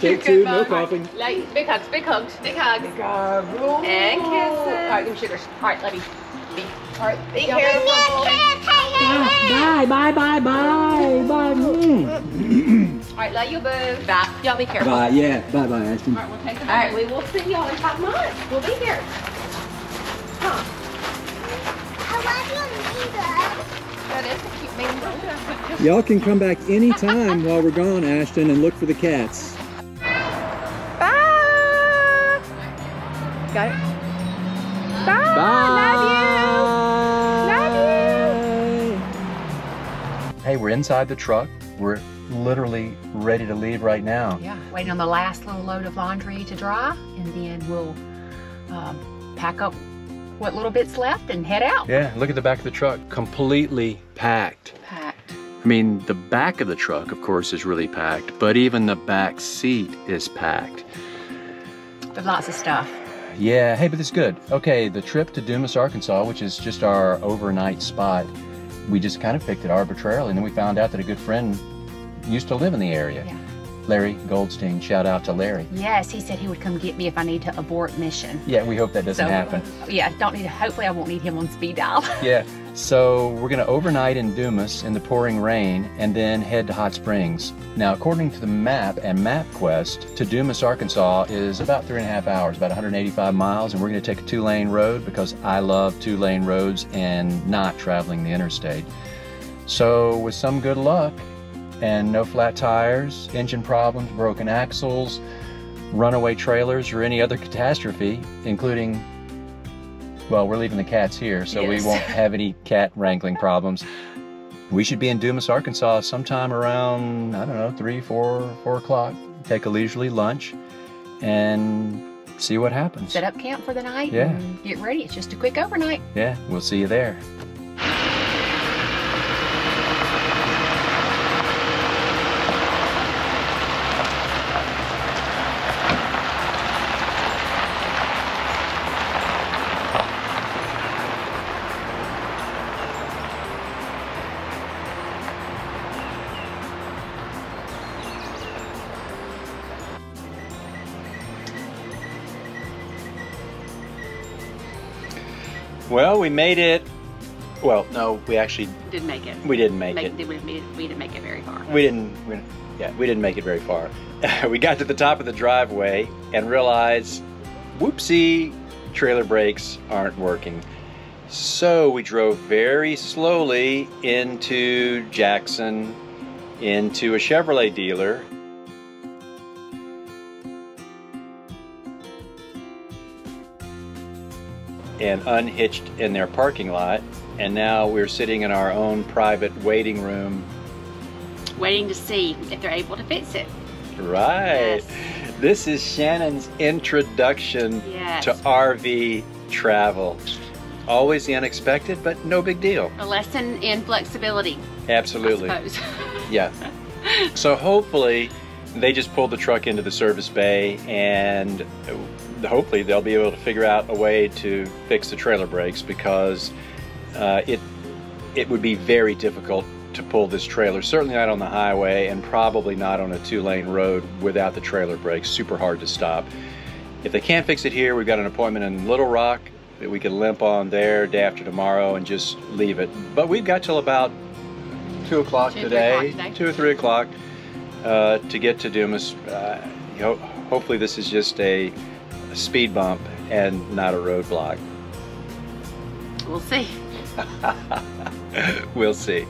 Take two, no coughing. Like, big hugs, big hugs, big hugs. And kisses. All right, give me sugars. All right, let me. All right, be careful. Bye, bye, bye, bye, bye. Mm. All right, love you, boo. Bye. Y'all be careful. Bye, yeah. Bye, bye, Ashton. All right, we'll take them. All right, we will see y'all in five months. We'll be here. Huh. That is a cute man. Y'all can come back anytime while we're gone, Ashton, and look for the cats. Bye. Got it. Bye. Bye. Love Love Hey, we're inside the truck. We're literally ready to leave right now. Yeah, waiting on the last little load of laundry to dry, and then we'll um, pack up what little bits left and head out. Yeah, look at the back of the truck. Completely packed. Packed. I mean, the back of the truck, of course, is really packed, but even the back seat is packed. There's lots of stuff. Yeah, hey, but it's good. Okay, the trip to Dumas, Arkansas, which is just our overnight spot, we just kind of picked it arbitrarily, and then we found out that a good friend used to live in the area. Yeah. Larry Goldstein, shout out to Larry. Yes, he said he would come get me if I need to abort mission. Yeah, we hope that doesn't So, happen. Yeah, don't need. To, hopefully, I won't need him on speed dial. Yeah, so we're gonna overnight in Dumas in the pouring rain and then head to Hot Springs. Now, according to the map and MapQuest, to Dumas, Arkansas is about three and a half hours, about 185 miles, and we're gonna take a two lane road because I love two lane roads and not traveling the interstate. So, with some good luck and no flat tires, engine problems, broken axles, runaway trailers, or any other catastrophe, including well, we're leaving the cats here, so we won't have any cat wrangling problems. We should be in Dumas, Arkansas sometime around, I don't know, three, four, four o'clock. Take a leisurely lunch and see what happens. Set up camp for the night. Yeah. Get ready. It's just a quick overnight. Yeah, we'll see you there. Well, we made it. Well, no, we actually Didn't make it. we didn't make Make- it. we, didn't make it very far. We didn't. We, yeah, we didn't make it very far. we got to the top of the driveway and realized, whoopsie, trailer brakes aren't working. So we drove very slowly into Jackson, into a Chevrolet dealer. And unhitched in their parking lot. And now we're sitting in our own private waiting room Waiting to see if they're able to fix it. Right. Yes. This is Shannon's introduction Yes. to RV travel. Always the unexpected, but no big deal. A lesson in flexibility, Absolutely. Yeah. So hopefully they just pulled the truck into the service bay and hopefully they'll be able to figure out a way to fix the trailer brakes because uh, it it would be very difficult to pull this trailer certainly not on the highway and probably not on a two-lane road without the trailer brakes super hard to stop if they can't fix it here we've got an appointment in little rock that we can limp on there day after tomorrow and just leave it but we've got till about two o'clock today, today. two or three o'clock uh, to get to Dumas. Uh, hopefully this is just a, a speed bump and not a roadblock. we'll see. we'll see.